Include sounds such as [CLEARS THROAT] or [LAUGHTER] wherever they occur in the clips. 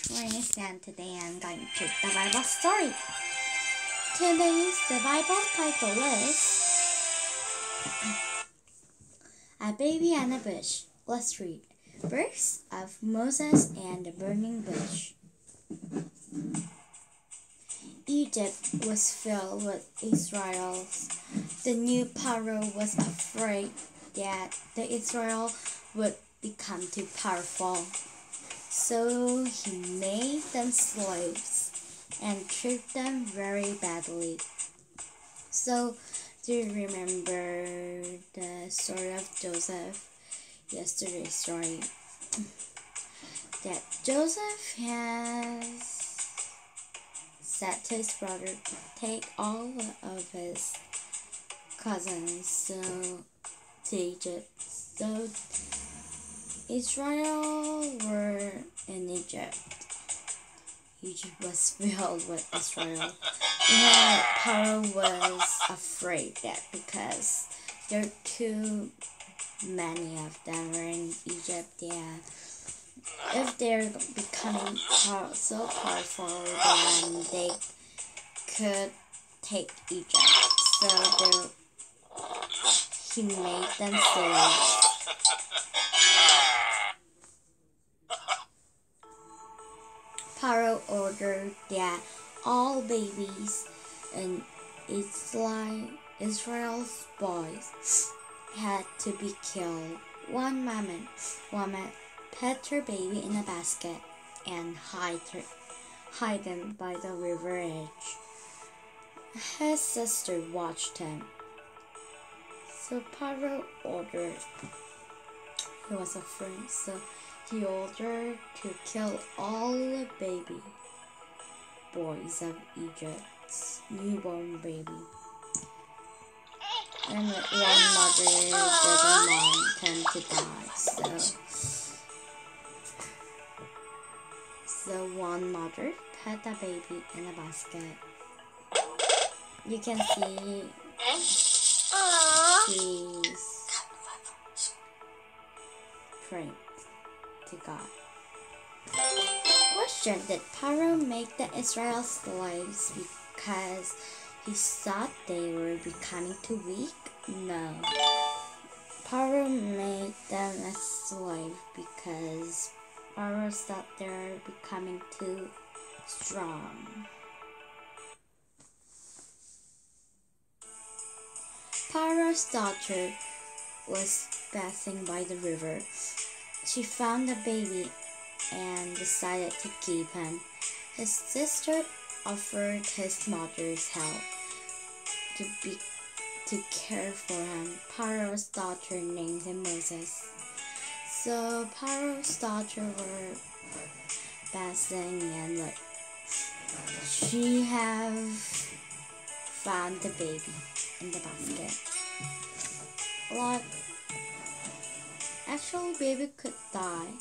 best and today I'm going to the Bible story. Today's the Bible title is A Baby and a Bush. Let's read. Birth of Moses and the Burning Bush. Egypt was filled with Israelites. The new Pharaoh was afraid that the Israel would become too powerful. So he made them slaves and treated them very badly. So, do you remember the story of Joseph? Yesterday's story. That Joseph has said to his brother take all of his cousins to Egypt. So Israel were in Egypt. Egypt was [LAUGHS] filled with Israel. Pharaoh was afraid that because there are too many of them were in Egypt, yeah. If they're becoming so powerful, then they could take Egypt. So he made them slaves. Pharaoh ordered that all babies in Israel's boys had to be killed. One woman, woman put her baby in a basket and hide her, hide by the river edge. His sister watched him. So Paro ordered. He was afraid, so he ordered to kill all the baby boys of Egypt's newborn baby. And one mother didn't want to die, so so one mother put the baby in a basket. You can see she's praying to God. Question Did Pharaoh make the Israel slaves because he thought they were becoming too weak? No. Pharaoh made them a slave because Pharaoh thought they were becoming too strong. Pharaoh's daughter was passing by the river. She found the baby and decided to keep him. His sister offered his mother's help to be to care for him. Pharaoh's daughter named him Moses. So Pharaoh's daughter were passing and like she have found the baby in the basket. Like actually baby could die.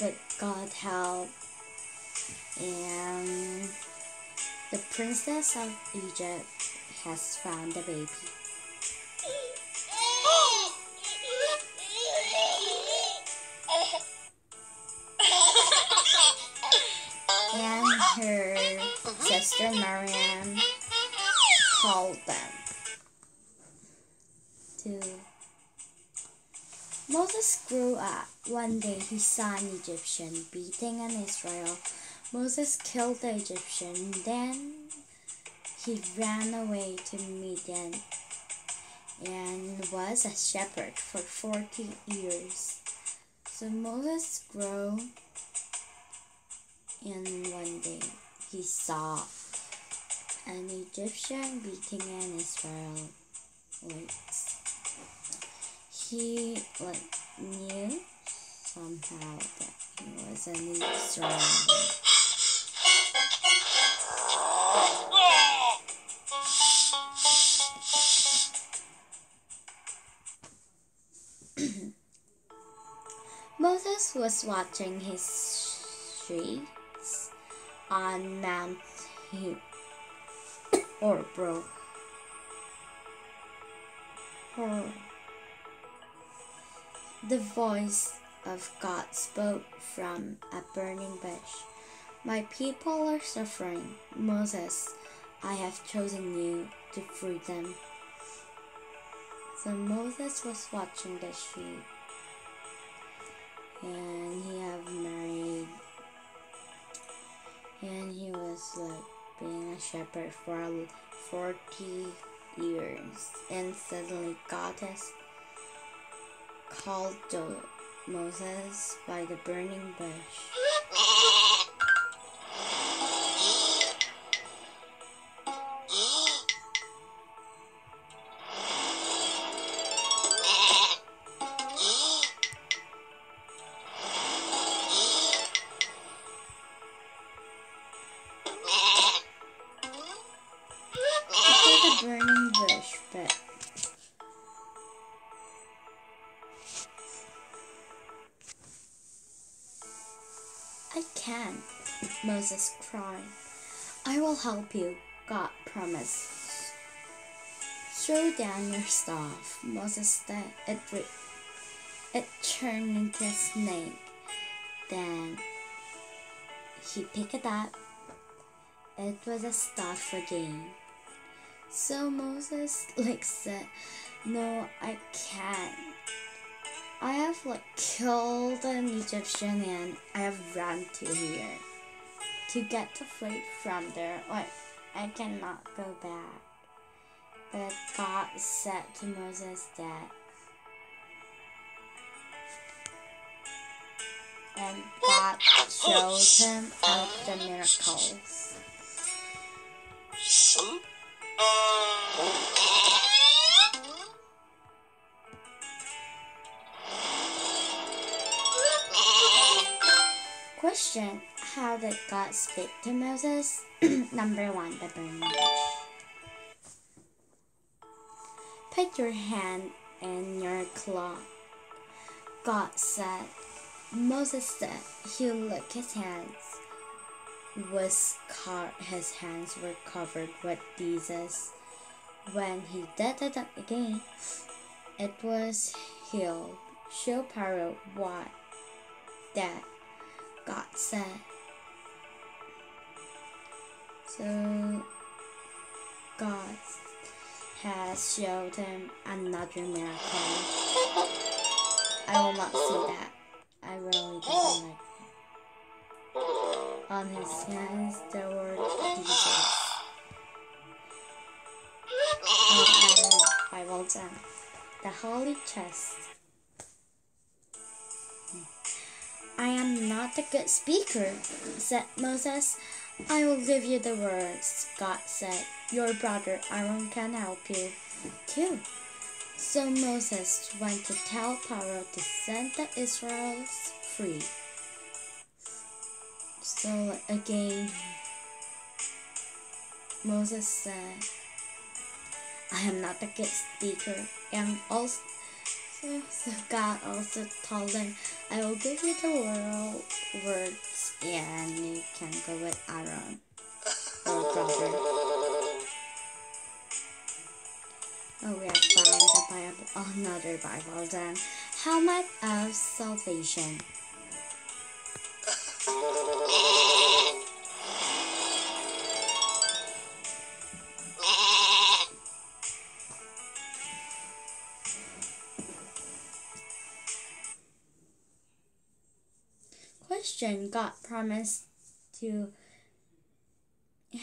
But God helped and the princess of Egypt has found the baby. and her sister Mariam called them to. Moses grew up. One day he saw an Egyptian beating an Israel. Moses killed the Egyptian. Then he ran away to Midian and was a shepherd for 40 years. So Moses grew and one day he saw an Egyptian beating an Israelite. He like knew somehow that he was a new Israelite. Moses was watching his streets on Mount Horeb. [COUGHS] The voice of God spoke from a burning bush. My people are suffering. Moses, I have chosen you to free them. So Moses was watching the sheep and he have married and he was like being a shepherd for 40 years and suddenly God has called Moses by the burning bush. [LAUGHS] I can't, Moses cried. I will help you, God promised. Throw down your staff, Moses said. It, it turned into a snake. Then he picked it up. It was a staff again. So Moses [LAUGHS] like said, No, I can't. I have like killed an Egyptian and I have run to here. To get the freight from there, like I cannot go back. But God said to Moses that and God shows him all the miracles. Question How did God speak to Moses? [CLEARS THROAT] Number one, the burning bush. Put your hand in your cloth. God said. Moses said he looked his hands was co- his hands were covered with disease. When he did it again, it was healed. Show Pharaoh what that God said. So God has showed him another miracle. I will not see that. I really don't like that. On his hands there were Jesus. Bible Jam. The Holy Chest. I am not a good speaker, said Moses. I will give you the words. God said, Your brother Aaron can help you too. So Moses went to tell Pharaoh to send the Israelites free. So again, Moses said, I am not a good speaker. And also, [LAUGHS] so, God also told him, I will give you the world words and you can go with Aaron, or brother. Oh, we have found the Bible, another Bible then. Helmet of salvation. Question God promised to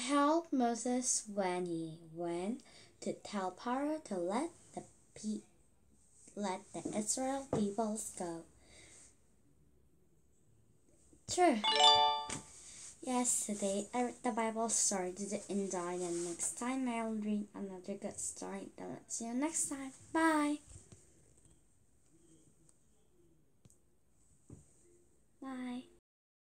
help Moses when he went to tell Pharaoh to let the pe- let the Israel peoples go. True. Yesterday I uh, read the Bible story to the end and next time I'll read another good story. Then see you next time. Bye. Bye.